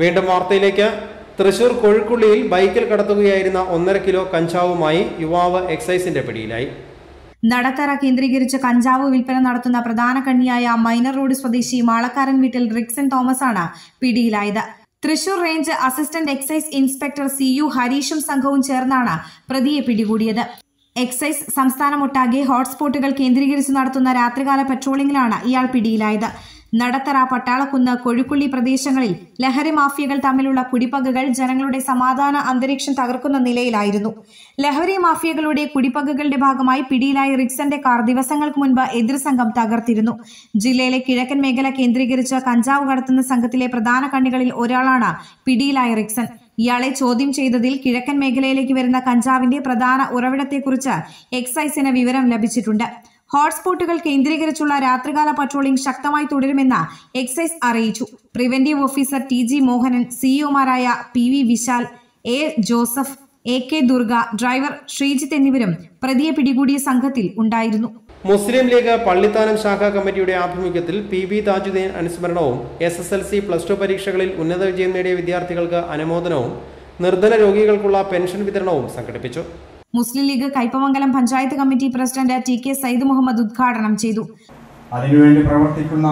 വീണ്ടും വാർത്തയിലേക്ക്. തൃശൂർ കൊഴുക്കുള്ളിയിൽ ബൈക്കിൽ കടത്തുകയായിരുന്ന ഒന്നര കിലോ കഞ്ചാവുമായി യുവാവ് എക്സൈസിന്റെ പിടിയിലായി. നടത്തറ കേന്ദ്രീകരിച്ച് കഞ്ചാവ് വിൽപ്പന നടത്തുന്ന പ്രധാന കണ്ണിയായ മൈനർ റോഡ് സ്വദേശി മാളക്കാരൻ വീട്ടിൽ റിക്സൺ തോമസ് ആണ് പിടിയിലായത്. Thrissur range assistant excise inspector C U ഹരീഷും സംഘവും ചേർന്നാണ് പ്രതിയെ പിടികൂടിയത്. എക്സൈസ് സംസ്ഥാനമൊട്ടാകെ ഹോട്ട്സ്പോട്ടുകൾ കേന്ദ്രീകരിച്ച് നടത്തുന്ന രാത്രികാല പെട്രോളിംഗിലാണ് ഇയാൾ പിടിയിലായത്. നടത്തറ പട്ടാളക്കുന്ന് കൊഴുക്കുള്ളി പ്രദേശങ്ങളിൽ ലഹരി മാഫിയകൾ തമ്മിലുള്ള കുടിപ്പകകൾ ജനങ്ങളുടെ സമാധാന അന്തരീക്ഷം തകർക്കുന്ന നിലയിലായിരുന്നു. ലഹരി മാഫിയകളുടെ കുടിപ്പകകളുടെ ഭാഗമായി പിടിയിലായ റിക്സന്റെ കാർ ദിവസങ്ങൾക്ക് മുൻപ് എതിർ സംഘം തകർത്തിരുന്നു. ജില്ലയിലെ കിഴക്കൻ മേഖല കേന്ദ്രീകരിച്ച് കഞ്ചാവ് കടത്തുന്ന സംഘത്തിലെ പ്രധാന കണ്ണികളിൽ ഒരാളാണ് പിടിയിലായ റിക്സൺ ഇയാളെ ചോദ്യം ചെയ്തതിൽ കിഴക്കൻ മേഖലയിലേക്ക് വരുന്ന കഞ്ചാവിന്റെ പ്രധാന ഉറവിടത്തെക്കുറിച്ച് എക്സൈസിന് വിവരം ലഭിച്ചിട്ടുണ്ട്. ഹോട്ട്സ്പോട്ടുകൾ കേന്ദ്രീകരിച്ചുള്ള രാത്രികാല പട്രോളിംഗ് ശക്തമായി തുടരുമെന്ന് എക്സൈസ് അറിയിച്ചു. Preventive officer T G Mohanan സിഇഒമാരായ P V Vishal A Joseph A K Durga driver Sreejith എന്നിവരും പ്രതിയെ പിടികൂടിയ സംഘത്തിൽ ഉണ്ടായിരുന്നു. മുസ്ലിം ലീഗ് പള്ളിത്താനം ശാഖാ കമ്മിറ്റിയുടെ ആഭിമുഖ്യത്തിൽ P B Thajudheen അനുസ്മരണവും S S L C plus two പരീക്ഷകളിൽ ഉന്നത വിജയം നേടിയ വിദ്യാർത്ഥികൾക്ക് അനുമോദനവും നിർധന രോഗികൾക്കുള്ള പെൻഷൻ വിതരണവും സംഘടിപ്പിച്ചു. Muslim League Kaipamangalam panchayat committee president T K Sayyid Muhammad ഉദ്ഘാടനം ചെയ്തു. അതിനുവേണ്ടി പ്രവർത്തിക്കുന്ന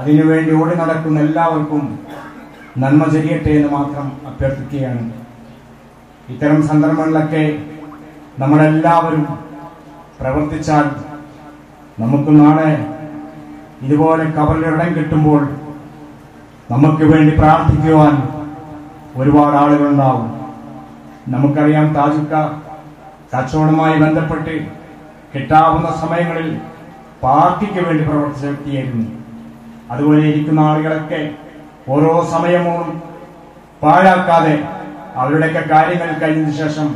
അതിനുവേണ്ടി ഓടി നടക്കുന്ന എല്ലാവർക്കും നന്മ ചെയ്യട്ടെ എന്ന് മാത്രം അഭ്യർത്ഥിക്കുകയാണ്. ഇത്തരം സന്ദർഭങ്ങളിലൊക്കെ നമ്മളെല്ലാവരും പ്രവർത്തിച്ചാൽ നമുക്ക് നാളെ ഇതുപോലെ കബറിലിടം കിട്ടുമ്പോൾ നമുക്ക് വേണ്ടി പ്രാർത്ഥിക്കുവാൻ ഒരുപാട് ആളുകളുണ്ടാവും. നമുക്കറിയാം താജുക്ക കച്ചവടവുമായി ബന്ധപ്പെട്ട് കിട്ടാവുന്ന സമയങ്ങളിൽ പാർട്ടിക്ക് വേണ്ടി പ്രവർത്തിച്ച വ്യക്തിയായിരുന്നു. അതുപോലെ ഇരിക്കുന്ന ആളുകളൊക്കെ ഓരോ സമയവും പാഴാക്കാതെ അവരുടെയൊക്കെ കാര്യങ്ങൾ കഴിഞ്ഞതിന് ശേഷം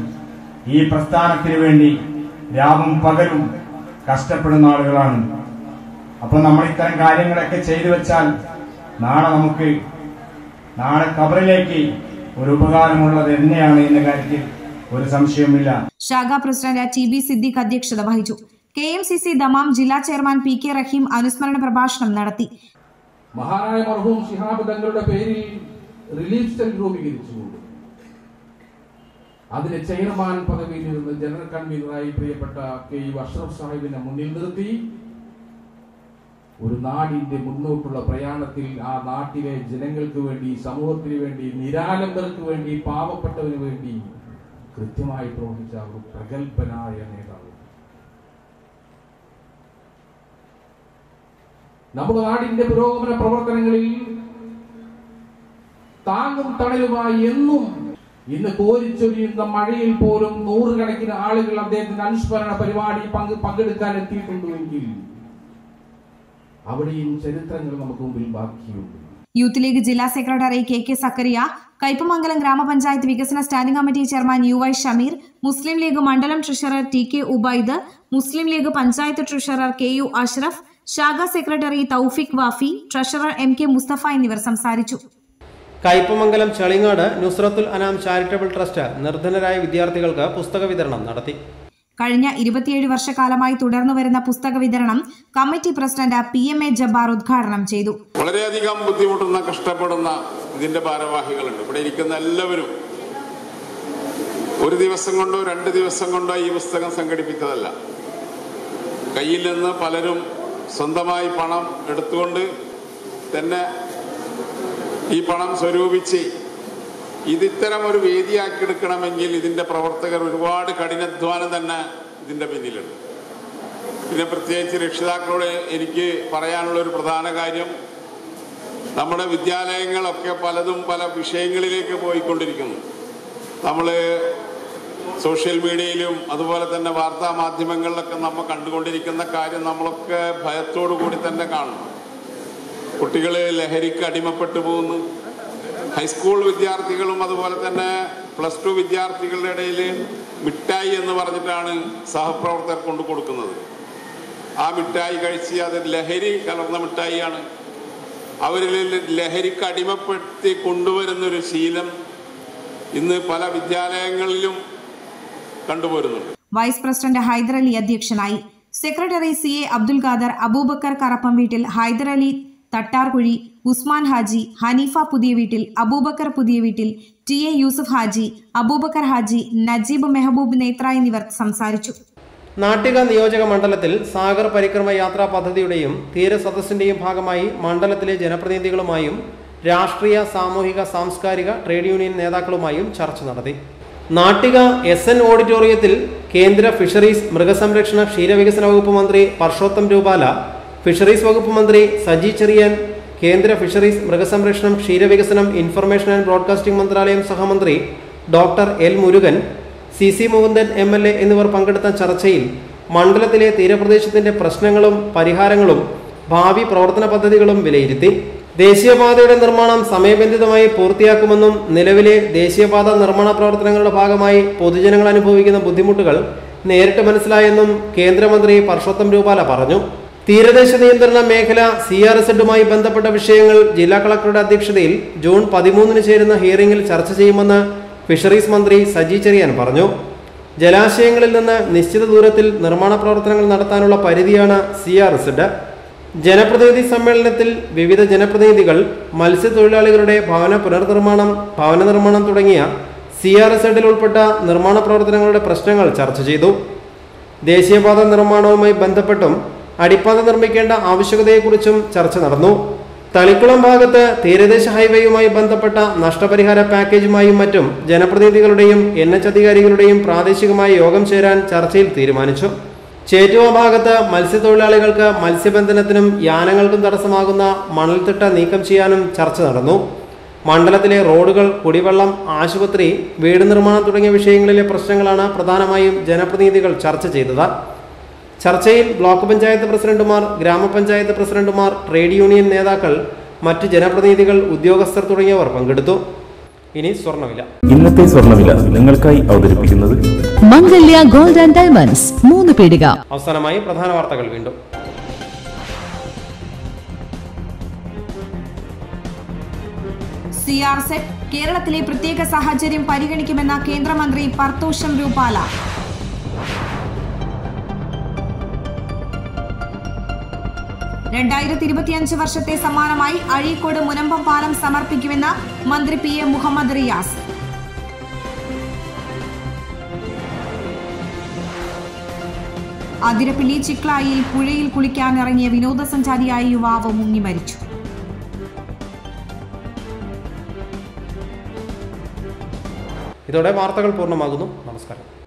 ഈ പ്രസ്ഥാനത്തിന് വേണ്ടി രാവും പകലും കഷ്ടപ്പെടുന്ന ആളുകളാണ്. അപ്പൊ നമ്മൾ ഇത്തരം കാര്യങ്ങളൊക്കെ ചെയ്തു വെച്ചാൽ നാളെ നമുക്ക് നാളെ കബറിലേക്ക് ഒരു ഉപകാരമുള്ളത് എന്നെയാണ് എന്ന കാര്യത്തിൽ ഒരു സംശയവുമില്ല. ശാഖാ പ്രസിഡന്റ് ടി ബി സിദ്ദിഖ് അധ്യക്ഷത വഹിച്ചു. K M C C Dammam ജില്ലാ ചെയർമാൻ പി കെ റഹീം അനുസ്മരണ പ്രഭാഷണം നടത്തി. മഹാനായ മർഹൂം ശിഹാബ് തങ്ങളുടെ പേരിൽ റിലീഫ് സെൽ രൂപീകരിച്ചുകൊണ്ട് അതിലെ ചെയർമാൻ പദവിയിൽ ഇരുന്ന് ജനറൽ കൺവീനറായി പ്രിയപ്പെട്ട കെ യു അഷ്റഫ് സാഹിബിനെ മുന്നിൽ നിർത്തി ഒരു നാടിന്റെ മുന്നോട്ടുള്ള പ്രയാണത്തിൽ ആ നാട്ടിലെ ജനങ്ങൾക്ക് വേണ്ടി സമൂഹത്തിന് വേണ്ടി നിരാലംബർക്ക് വേണ്ടി പാവപ്പെട്ടവന് വേണ്ടി കൃത്യമായി പ്രവർത്തിച്ച ഒരു പ്രഗത്ഭനായ നേതാവ്. നമ്മുടെ നാടിന്റെ പുരോഗമന പ്രവർത്തനങ്ങളിൽ താങ്ങും തണലുമായി എന്നും ഇന്ന് കോരിച്ചൊരിയുന്ന മഴയിൽ പോലും നൂറുകണക്കിന് ആളുകൾ അദ്ദേഹത്തിന്റെ അനുസ്മരണ പരിപാടി പങ്ക് പങ്കെടുക്കാൻ എത്തിയിട്ടുണ്ടെങ്കിൽ അവിടെയും ചരിത്രങ്ങൾ നമുക്ക് മുമ്പിൽ ബാക്കിയുണ്ട്. യൂത്ത് ലീഗ് ജില്ലാ secretary K K Zakariya Kaipamangalam ഗ്രാമപഞ്ചായത്ത് വികസന standing committee chairman U Y Shameer Muslim League മണ്ഡലം treasurer T K Ubaid Muslim League panchayat treasurer K U Ashraf ശാഖാ secretary Thoufeeq Wafi treasurer M K Musthafa എന്നിവർ സംസാരിച്ചു. Kaipamangalam Chelingad Nusrathul Anam charitable trust നിർധനരായ വിദ്യാർത്ഥികൾക്ക് പുസ്തക വിതരണം നടത്തി. കഴിഞ്ഞ ഇരുപത്തിയേഴ് വർഷക്കാലമായി തുടർന്നു വരുന്ന പുസ്തക വിതരണം committee president P M A Jabbar ഉദ്ഘാടനം ചെയ്തു. വളരെയധികം ബുദ്ധിമുട്ടുന്ന കഷ്ടപ്പെടുന്ന ഇതിന്റെ ഭാരവാഹികളുണ്ട്. ഇവിടെ ഇരിക്കുന്ന എല്ലാവരും ഒരു ദിവസം കൊണ്ടോ രണ്ട് ദിവസം കൊണ്ടോ ഈ പുസ്തകം സംഘടിപ്പിച്ചതല്ല. കയ്യിൽ നിന്ന് പലരും സ്വന്തമായി പണം എടുത്തുകൊണ്ട് തന്നെ ഈ പണം സ്വരൂപിച്ച് ഇത് ഇത്തരം ഒരു വേദിയാക്കി എടുക്കണമെങ്കിൽ ഇതിന്റെ പ്രവർത്തകർ ഒരുപാട് കഠിനാധ്വാനം തന്നെ ഇതിന്റെ പിന്നിലുണ്ട് പിന്നെ പ്രത്യേകിച്ച് രക്ഷിതാക്കളോട് എനിക്ക് പറയാനുള്ള ഒരു പ്രധാന കാര്യം നമ്മുടെ വിദ്യാലയങ്ങളൊക്കെ പലതും പല വിഷയങ്ങളിലേക്ക് പോയിക്കൊണ്ടിരിക്കുന്നു. നമ്മൾ സോഷ്യൽ മീഡിയയിലും അതുപോലെ തന്നെ വാർത്താ മാധ്യമങ്ങളിലൊക്കെ നമ്മൾ കണ്ടുകൊണ്ടിരിക്കുന്ന കാര്യം നമ്മളൊക്കെ ഭയത്തോടു കൂടി തന്നെ കാണുന്നു. കുട്ടികൾ ലഹരിക്ക് അടിമപ്പെട്ടു പോകുന്നു. ഹൈസ്കൂൾ വിദ്യാർത്ഥികളും അതുപോലെ തന്നെ പ്ലസ് ടു വിദ്യാർത്ഥികളുടെ ഇടയിൽ മിഠായി എന്ന് പറഞ്ഞിട്ടാണ് സഹപ്രവർത്തകർ കൊണ്ടു കൊടുക്കുന്നത്. ആ മിഠായി കഴിച്ച് അത് ലഹരി കലർന്ന മിഠായിയാണ്. അവരിൽ ലഹരിക്ക് അടിമപ്പെടുത്തി കൊണ്ടുവരുന്നൊരു ശീലം ഇന്ന് പല വിദ്യാലയങ്ങളിലും കണ്ടുപോരുന്നുണ്ട്. വൈസ് പ്രസിഡന്റ് ഹൈദരലി അധ്യക്ഷനായി. Secretary C A Abdul Khader Aboobacker Karappam വീട്ടിൽ ഹൈദരലി തട്ടാർകുഴി ഉസ്മാൻ ഹാജി ഹനീഫ പുതിയ വീട്ടിൽ അബൂബക്കർ പുതിയ വീട്ടിൽ ടി എ യൂസഫ് ഹാജി അബൂബക്കർ ഹാജി നജീബ് മെഹബൂബ് നേത്ര എന്നിവർ സംസാരിച്ചു. നാട്ടിക നിയോജക മണ്ഡലത്തിൽ സാഗർ പരിക്രമ യാത്രാ പദ്ധതിയുടെയും തീരസദസ്സിന്റെയും ഭാഗമായി മണ്ഡലത്തിലെ ജനപ്രതിനിധികളുമായും രാഷ്ട്രീയ സാമൂഹിക സാംസ്കാരിക ട്രേഡ് യൂണിയൻ നേതാക്കളുമായും ചർച്ച നടത്തി. നാട്ടിക എസ് എൻ ഓഡിറ്റോറിയത്തിൽ കേന്ദ്ര ഫിഷറീസ് മൃഗസംരക്ഷണ ക്ഷീരവികസന വകുപ്പ് മന്ത്രി പർഷോത്തം രൂപാല ഫിഷറീസ് വകുപ്പ് മന്ത്രി സജി ചെറിയാൻ കേന്ദ്ര ഫിഷറീസ് മൃഗസംരക്ഷണം ക്ഷീരവികസനം ഇൻഫർമേഷൻ ആൻഡ് ബ്രോഡ്കാസ്റ്റിംഗ് മന്ത്രാലയം സഹമന്ത്രി doctor L Murugan C C Mukundan M L A എന്നിവർ പങ്കെടുത്ത ചർച്ചയിൽ മണ്ഡലത്തിലെ തീരപ്രദേശത്തിന്റെ പ്രശ്നങ്ങളും പരിഹാരങ്ങളും ഭാവി പ്രവർത്തന പദ്ധതികളും വിലയിരുത്തി. ദേശീയപാതയുടെ നിർമ്മാണം സമയബന്ധിതമായി പൂർത്തിയാക്കുമെന്നും നിലവിലെ ദേശീയപാത നിർമ്മാണ പ്രവർത്തനങ്ങളുടെ ഭാഗമായി പൊതുജനങ്ങൾ അനുഭവിക്കുന്ന ബുദ്ധിമുട്ടുകൾ നേരിട്ട് മനസ്സിലായെന്നും കേന്ദ്രമന്ത്രി പർഷോത്തം രൂപാല പറഞ്ഞു. തീരദേശ നിയന്ത്രണ മേഖല സി ആർ എസ് എഡുമായി ബന്ധപ്പെട്ട വിഷയങ്ങൾ ജില്ലാ കളക്ടറുടെ അധ്യക്ഷതയിൽ ജൂൺ പതിമൂന്നിന് ചേരുന്ന ഹിയറിംഗിൽ ചർച്ച ചെയ്യുമെന്ന് ഫിഷറീസ് മന്ത്രി സജി ചെറിയാൻ പറഞ്ഞു. ജലാശയങ്ങളിൽ നിന്ന് നിശ്ചിത ദൂരത്തിൽ നിർമ്മാണ പ്രവർത്തനങ്ങൾ നടത്താനുള്ള പരിധിയാണ് സി ആർ എസ് ജനപ്രതിനിധി സമ്മേളനത്തിൽ വിവിധ ജനപ്രതിനിധികൾ മത്സ്യത്തൊഴിലാളികളുടെ ഭവന പുനർനിർമ്മാണം ഭവന നിർമ്മാണം തുടങ്ങിയ സി ആർ എസ് എഡിൽ ഉൾപ്പെട്ട നിർമ്മാണ പ്രവർത്തനങ്ങളുടെ പ്രശ്നങ്ങൾ ചർച്ച ചെയ്തു. ദേശീയപാത നിർമ്മാണവുമായി ബന്ധപ്പെട്ടും അടിപ്പാത നിർമ്മിക്കേണ്ട ആവശ്യകതയെക്കുറിച്ചും ചർച്ച നടന്നു. തളിക്കുളം ഭാഗത്ത് തീരദേശ ഹൈവേയുമായി ബന്ധപ്പെട്ട നഷ്ടപരിഹാര പാക്കേജുമായും മറ്റും ജനപ്രതിനിധികളുടെയും എൻ എച്ച് അധികാരികളുടെയും പ്രാദേശികമായ യോഗം ചേരാൻ ചർച്ചയിൽ തീരുമാനിച്ചു. ചേറ്റുവ ഭാഗത്ത് മത്സ്യത്തൊഴിലാളികൾക്ക് മത്സ്യബന്ധനത്തിനും യാനങ്ങൾക്കും തടസ്സമാകുന്ന മണൽത്തിട്ട നീക്കം ചെയ്യാനും ചർച്ച നടന്നു. മണ്ഡലത്തിലെ റോഡുകൾ കുടിവെള്ളം ആശുപത്രി വീട് നിർമ്മാണം തുടങ്ങിയ വിഷയങ്ങളിലെ പ്രശ്നങ്ങളാണ് പ്രധാനമായും ജനപ്രതിനിധികൾ ചർച്ച ചെയ്തത്. ചർച്ചയിൽ ബ്ലോക്ക് പഞ്ചായത്ത് പ്രസിഡന്റുമാർ ഗ്രാമപഞ്ചായത്ത് പ്രസിഡന്റുമാർ ട്രേഡ് യൂണിയൻ നേതാക്കൾ മറ്റ് ജനപ്രതിനിധികൾ ഉദ്യോഗസ്ഥർ തുടങ്ങിയവർ പങ്കെടുത്തു. ഇനി സ്വർണവില. ഇന്നത്തെ സ്വർണവില നിങ്ങൾക്കായി അവതരിപ്പിക്കുന്നത് മംഗല്യ ഗോൾഡ് ആൻഡ് ഡയമണ്ട്സ്. മൂന്ന് പീടിക അവസാനമായി പ്രധാന വാർത്തകൾ വീണ്ടും. സി ആർ സെറ്റ് കേരളത്തിലെ പ്രത്യേക സാഹചര്യം പരിഗണിക്കുമെന്ന കേന്ദ്രമന്ത്രി പർത്തോഷം രൂപാല. രണ്ടായിരത്തി ഇരുപത്തിയഞ്ച് വർഷത്തെ സമ്മാനമായി അഴീക്കോട് മുനമ്പം പാലം സമർപ്പിക്കുമെന്ന് മന്ത്രി പി എ മുഹമ്മദ് റിയാസ്. അതിരപ്പിള്ളി ചിക്ലായിൽ പുഴയിൽ കുളിക്കാനിറങ്ങിയ വിനോദസഞ്ചാരിയായ യുവാവ് മുങ്ങി മരിച്ചു. ഇതോടെ വാർത്തകൾ പൂർണമാകുന്നു. നമസ്കാരം.